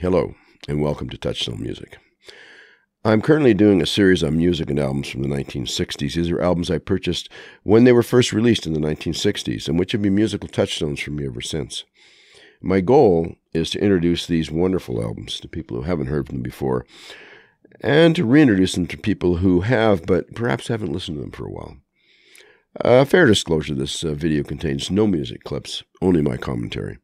Hello, and welcome to Touchstone Music. I'm currently doing a series on music and albums from the 1960s. These are albums I purchased when they were first released in the 1960s, and which have been musical touchstones for me ever since. My goal is to introduce these wonderful albums to people who haven't heard them before, and to reintroduce them to people who have, but perhaps haven't listened to them for a while. Uh, fair disclosure this uh, video contains no music clips, only my commentary.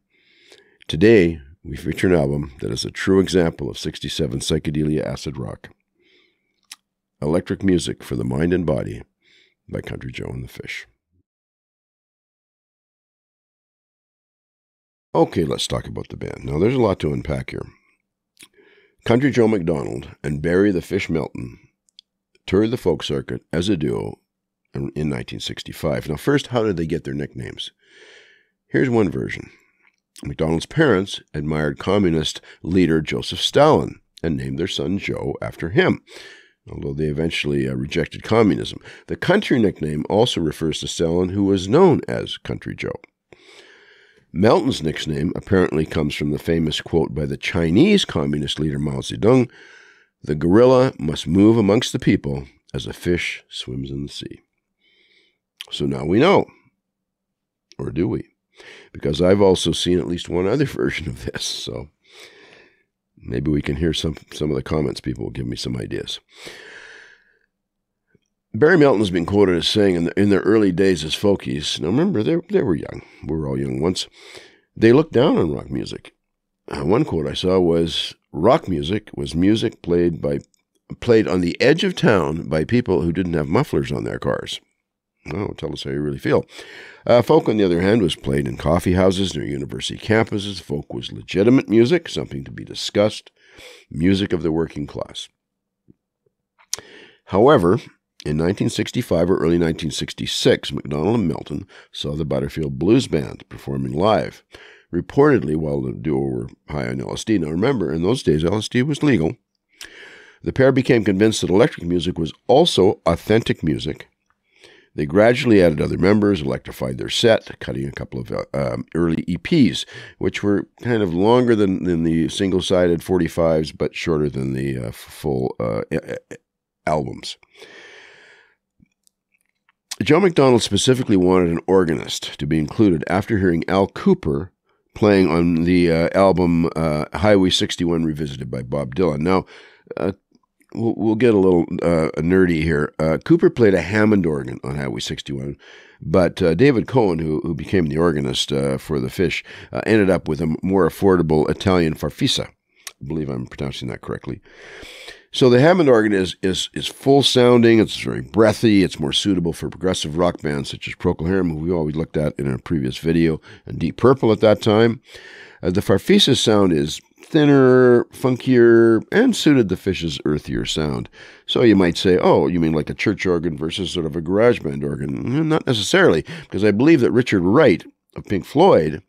Today, we feature an album that is a true example of 67 psychedelia acid rock. Electric Music for the Mind and Body by Country Joe and the Fish. Okay, let's talk about the band. Now, there's a lot to unpack here. Country Joe McDonald and Barry the Fish Melton toured the folk circuit as a duo in 1965. Now, first, how did they get their nicknames? Here's one version. McDonald's parents admired communist leader Joseph Stalin and named their son Joe after him, although they eventually uh, rejected communism. The country nickname also refers to Stalin, who was known as Country Joe. Melton's nickname apparently comes from the famous quote by the Chinese communist leader Mao Zedong The guerrilla must move amongst the people as a fish swims in the sea. So now we know. Or do we? Because I've also seen at least one other version of this. So maybe we can hear some some of the comments. People will give me some ideas. Barry Melton has been quoted as saying in, the, in their early days as folkies. Now remember, they they were young. We were all young once. They looked down on rock music. Uh, one quote I saw was, "Rock music was music played by." Played on the edge of town by people who didn't have mufflers on their cars. Oh, tell us how you really feel. Uh, folk, on the other hand, was played in coffee houses near university campuses. Folk was legitimate music, something to be discussed, music of the working class. However, in 1965 or early 1966, McDonald and Melton saw the Butterfield Blues Band performing live, reportedly while the duo were high on LSD. Now, remember, in those days, LSD was legal. The pair became convinced that electric music was also authentic music they gradually added other members, electrified their set, cutting a couple of uh, um, early EPs, which were kind of longer than, than the single sided 45s, but shorter than the uh, full uh, albums. Joe McDonald specifically wanted an organist to be included after hearing Al Kooper playing on the uh, album uh, Highway 61 Revisited by Bob Dylan. Now, uh, we'll, we'll get a little uh, nerdy here. Uh, Kooper played a Hammond organ on Highway 61, but uh, David Cohen, who, who became the organist uh, for the Fish, uh, ended up with a more affordable Italian farfisa. I believe I'm pronouncing that correctly. So the Hammond organ is, is, is full sounding, it's very breathy, it's more suitable for progressive rock bands such as Procol Harum, who we always looked at in a previous video, and Deep Purple at that time. Uh, the Farfisa sound is thinner, funkier, and suited the Fish's earthier sound. So you might say, oh, you mean like a church organ versus sort of a garage band organ? Mm, not necessarily, because I believe that Richard Wright of Pink Floyd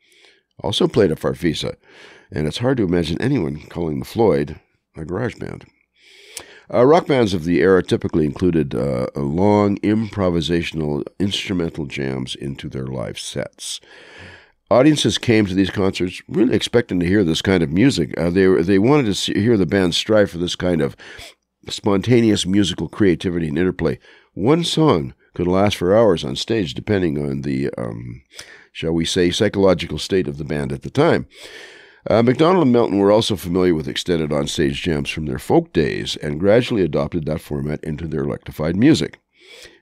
also played a Farfisa, and it's hard to imagine anyone calling the Floyd a garage band. Uh, rock bands of the era typically included uh, long improvisational instrumental jams into their live sets. Audiences came to these concerts really expecting to hear this kind of music. Uh, they they wanted to see, hear the band strive for this kind of spontaneous musical creativity and interplay. One song could last for hours on stage, depending on the, um, shall we say, psychological state of the band at the time. Uh, McDonald and Melton were also familiar with extended onstage jams from their folk days and gradually adopted that format into their electrified music.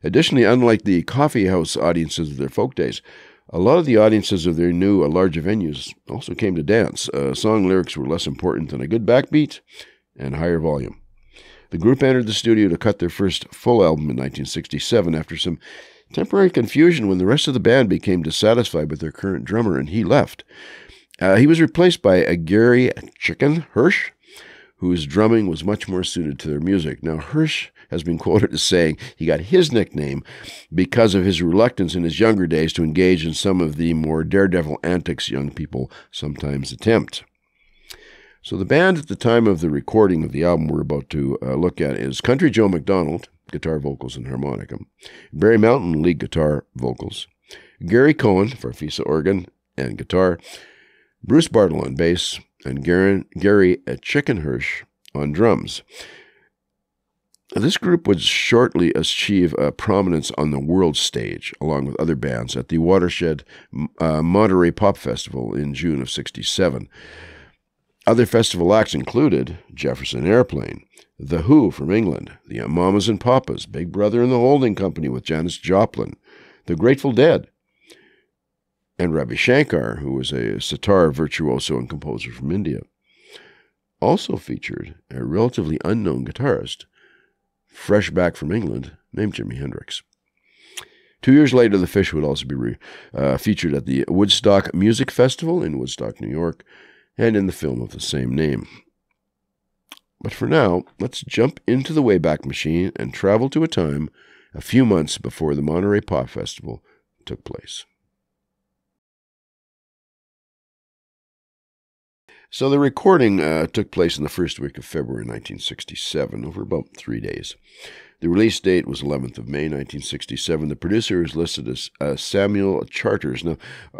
Additionally, unlike the coffee house audiences of their folk days, a lot of the audiences of their new uh, larger venues also came to dance. Uh, song lyrics were less important than a good backbeat and higher volume. The group entered the studio to cut their first full album in 1967 after some temporary confusion when the rest of the band became dissatisfied with their current drummer and he left. Uh, he was replaced by a Gary Chicken Hirsch, whose drumming was much more suited to their music. Now, Hirsch has been quoted as saying he got his nickname because of his reluctance in his younger days to engage in some of the more daredevil antics young people sometimes attempt. So, the band at the time of the recording of the album we're about to uh, look at is Country Joe McDonald, guitar, vocals, and harmonica, Barry Melton, lead guitar, vocals, Gary Cohen, farfisa organ and guitar, Bruce Barthol on bass, and Gary, Gary Chickenhirsch on drums. This group would shortly achieve a prominence on the world stage, along with other bands, at the Watershed uh, Monterey Pop Festival in June of 67. Other festival acts included Jefferson Airplane, The Who from England, the Mamas and Papas, Big Brother and the Holding Company with Janis Joplin, The Grateful Dead, and Ravi Shankar, who was a sitar virtuoso and composer from India. Also featured a relatively unknown guitarist, fresh back from England, named Jimi Hendrix. Two years later, the fish would also be re, uh, featured at the Woodstock Music Festival in Woodstock, New York, and in the film of the same name. But for now, let's jump into the Wayback Machine and travel to a time a few months before the Monterey Pop Festival took place. So the recording uh, took place in the first week of February 1967, over about three days. The release date was 11th of May 1967. The producer is listed as uh, Samuel Charters. Now,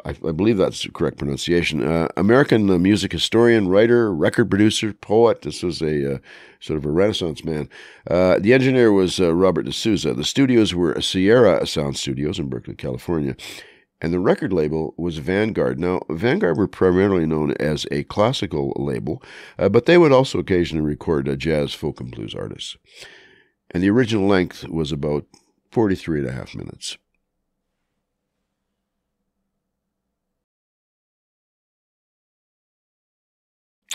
I, I, believe that's the correct pronunciation. Uh, American uh, music historian, writer, record producer, poet. This was a uh, sort of a Renaissance man. Uh, the engineer was uh, Robert D'Souza. The studios were Sierra Sound Studios in Berkeley, California and the record label was Vanguard. Now, Vanguard were primarily known as a classical label, uh, but they would also occasionally record uh, jazz, folk, and blues artists. And the original length was about 43 and a half minutes.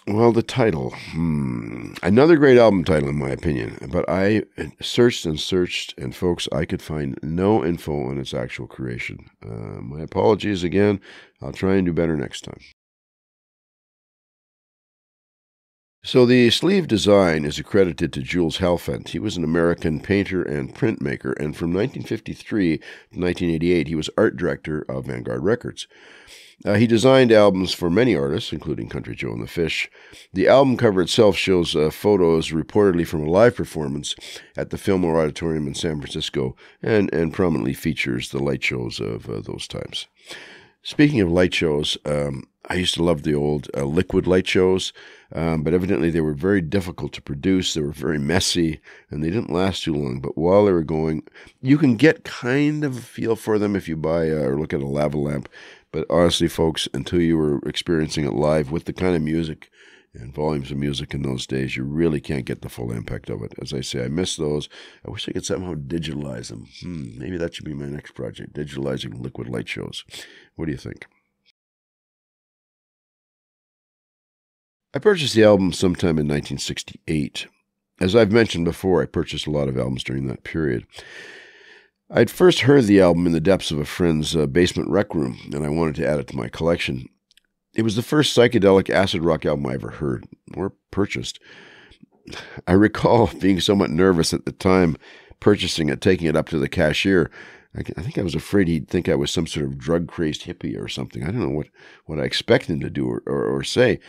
Well, the title. Hmm. Another great album title, in my opinion. But I searched and searched, and folks, I could find no info on its actual creation. Uh, my apologies again. I'll try and do better next time. So the sleeve design is accredited to Jules Halfant. He was an American painter and printmaker, and from 1953 to 1988, he was art director of Vanguard Records. Uh, he designed albums for many artists, including Country Joe and the Fish. The album cover itself shows uh, photos reportedly from a live performance at the Fillmore Auditorium in San Francisco and, and prominently features the light shows of uh, those times. Speaking of light shows, um, I used to love the old uh, liquid light shows, um, but evidently they were very difficult to produce. They were very messy and they didn't last too long. But while they were going, you can get kind of a feel for them if you buy uh, or look at a lava lamp. But honestly, folks, until you were experiencing it live with the kind of music and volumes of music in those days, you really can't get the full impact of it. As I say, I miss those. I wish I could somehow digitalize them. Hmm, maybe that should be my next project digitalizing liquid light shows. What do you think? I purchased the album sometime in 1968. As I've mentioned before, I purchased a lot of albums during that period. I'd first heard the album in the depths of a friend's uh, basement rec room, and I wanted to add it to my collection. It was the first psychedelic acid rock album I ever heard or purchased. I recall being somewhat nervous at the time purchasing it, taking it up to the cashier. I, I think I was afraid he'd think I was some sort of drug crazed hippie or something. I don't know what, what I expected him to do or, or, or say.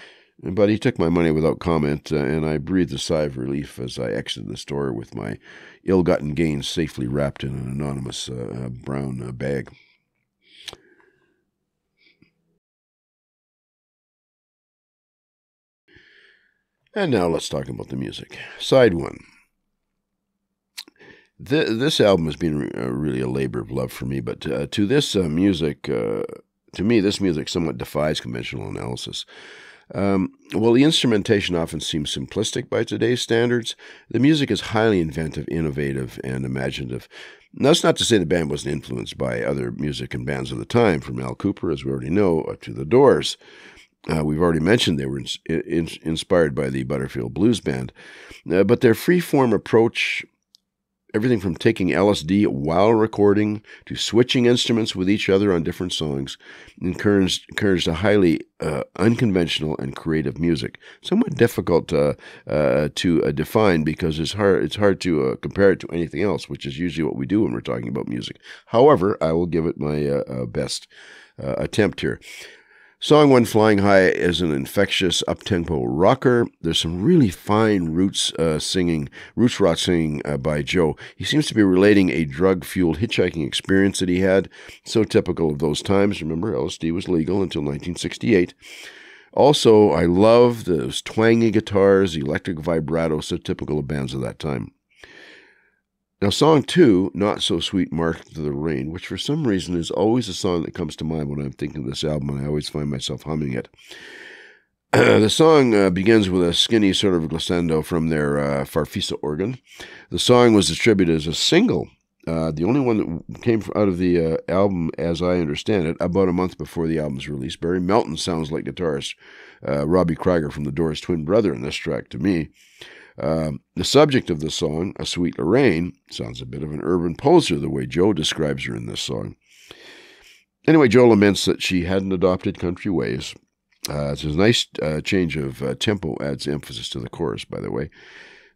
But he took my money without comment, uh, and I breathed a sigh of relief as I exited the store with my ill gotten gains safely wrapped in an anonymous uh, uh brown uh, bag. And now let's talk about the music. Side one. this album has been really a labor of love for me, but uh, to this uh, music, uh, to me, this music somewhat defies conventional analysis. Um, while the instrumentation often seems simplistic by today's standards, the music is highly inventive, innovative, and imaginative. that's not to say the band wasn't influenced by other music and bands of the time, from Al Kooper, as we already know, to The Doors. Uh, we've already mentioned they were in, in, inspired by the Butterfield Blues Band, uh, but their free-form approach everything from taking LSD while recording to switching instruments with each other on different songs encouraged, encouraged a highly uh, unconventional and creative music. Somewhat difficult uh, uh, to uh, define because it's hard, it's hard to uh, compare it to anything else, which is usually what we do when we're talking about music. However, I will give it my uh, best attempt here. Song One Flying High is an infectious up-tempo rocker. There's some really fine roots uh, singing, roots rock singing uh, by Joe. He seems to be relating a drug-fueled hitchhiking experience that he had, so typical of those times. Remember, LSD was legal until 1968. Also, I love those twangy guitars, electric vibrato, so typical of bands of that time. Now, song two, Not So Sweet Martha Lorraine, which for some reason is always a song that comes to mind when I'm thinking of this album, and I always find myself humming it. the song uh, begins with a skinny sort of glissando from their uh, Farfisa organ. The song was distributed as a single, uh, the only one that came out of the uh, album, as I understand it, about a month before the album's release. Barry Melton sounds like guitarist uh, Robbie Krieger from the Doors' twin brother in this track to me. Um, the subject of the song, A Sweet Lorraine, sounds a bit of an urban poser the way Joe describes her in this song. Anyway, Joe laments that she hadn't adopted country ways. Uh, it's a nice uh, change of uh, tempo, adds emphasis to the chorus, by the way.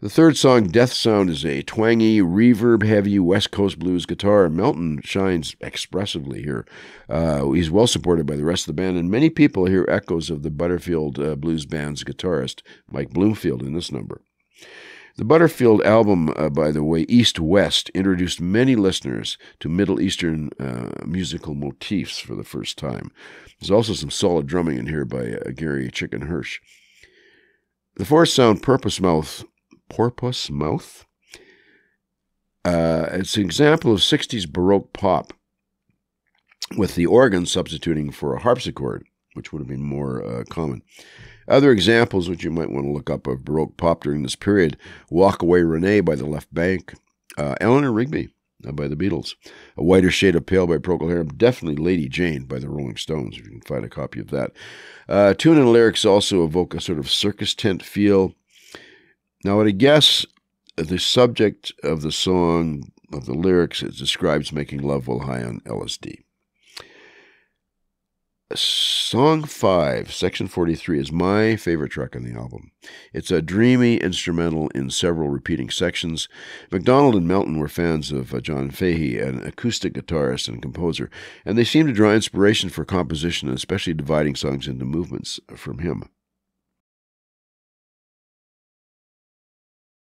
The third song, Death Sound, is a twangy, reverb heavy West Coast blues guitar. Melton shines expressively here. Uh, he's well supported by the rest of the band, and many people hear echoes of the Butterfield uh, Blues Band's guitarist, Mike Bloomfield, in this number. The Butterfield album, uh, by the way, East West, introduced many listeners to Middle Eastern uh, musical motifs for the first time. There's also some solid drumming in here by uh, Gary Chicken Hirsch. The fourth sound, Purpose Mouth, Porpoise Mouth. Uh, it's an example of 60s Baroque pop, with the organ substituting for a harpsichord, which would have been more uh, common. Other examples which you might want to look up of Baroque pop during this period Walk Away Renee by the Left Banke, uh, Eleanor Rigby uh, by the Beatles, A Whiter Shade of Pale by Procol Harum, definitely Lady Jane by the Rolling Stones, if you can find a copy of that. Uh, tune and lyrics also evoke a sort of circus tent feel. Now, I guess the subject of the song, of the lyrics, it describes making love while high on LSD. Song 5, section 43, is my favorite track on the album. It's a dreamy instrumental in several repeating sections. McDonald and Melton were fans of uh, John Fahey, an acoustic guitarist and composer, and they seem to draw inspiration for composition, especially dividing songs into movements from him.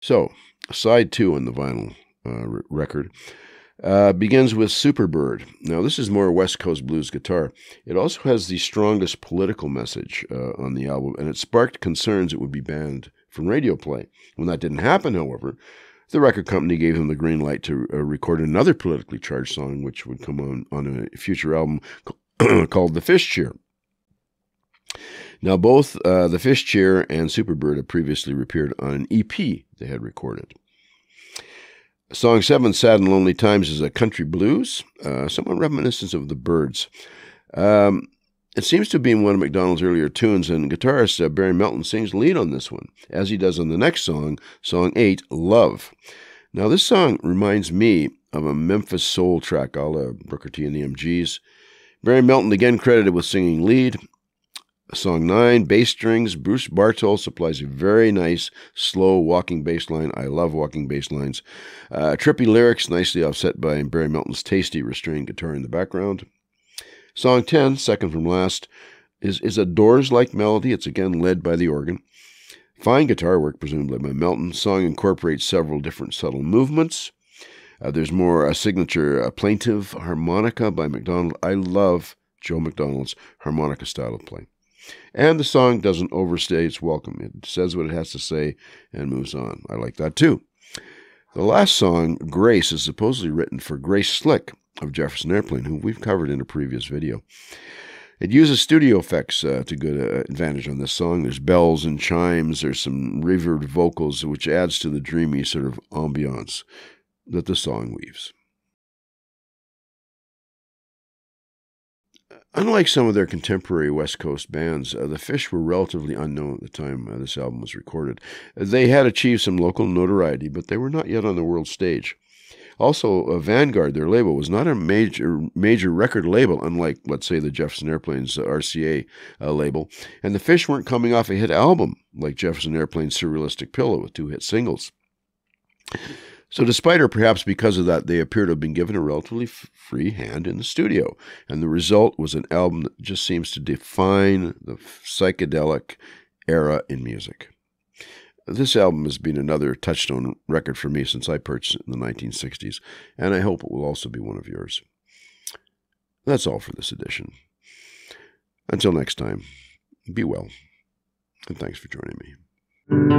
So, side two on the vinyl uh, record uh, begins with Superbird. Now, this is more West Coast blues guitar. It also has the strongest political message uh, on the album, and it sparked concerns it would be banned from radio play. When that didn't happen, however, the record company gave them the green light to uh, record another politically charged song, which would come on on a future album called The Fish Cheer. Now, both uh, The Fish Cheer and Superbird had previously appeared on an EP they had recorded. Song 7, Sad and Lonely Times, is a country blues, uh, somewhat reminiscent of the Byrds. Um, it seems to been one of McDonald's earlier tunes, and guitarist uh, Barry Melton sings lead on this one, as he does on the next song, Song 8, Love. Now, this song reminds me of a Memphis soul track, a la Booker T and the MGs. Barry Melton again credited with singing lead, Song 9, bass strings. Bruce Barthol supplies a very nice, slow walking bass line. I love walking bass lines. Uh, trippy lyrics, nicely offset by Barry Melton's tasty, restrained guitar in the background. Song 10, second from last, is, is a Doors like melody. It's again led by the organ. Fine guitar work, presumably by Melton. Song incorporates several different subtle movements. Uh, there's more a signature a plaintive harmonica by McDonald. I love Joe McDonald's harmonica style of playing. And the song doesn't overstay its welcome. It says what it has to say and moves on. I like that too. The last song, Grace, is supposedly written for Grace Slick of Jefferson Airplane, who we've covered in a previous video. It uses studio effects uh, to good uh, advantage on this song. There's bells and chimes, there's some reverb vocals, which adds to the dreamy sort of ambiance that the song weaves. Unlike some of their contemporary West Coast bands, uh, the Fish were relatively unknown at the time uh, this album was recorded. They had achieved some local notoriety, but they were not yet on the world stage. Also, uh, Vanguard, their label, was not a major major record label, unlike, let's say, the Jefferson Airplane's uh, RCA uh, label. And the Fish weren't coming off a hit album like Jefferson Airplane's Surrealistic Pillow with two hit singles. So, despite or perhaps because of that, they appear to have been given a relatively free hand in the studio. And the result was an album that just seems to define the psychedelic era in music. This album has been another touchstone record for me since I purchased it in the 1960s, and I hope it will also be one of yours. That's all for this edition. Until next time, Be well. And thanks for joining me.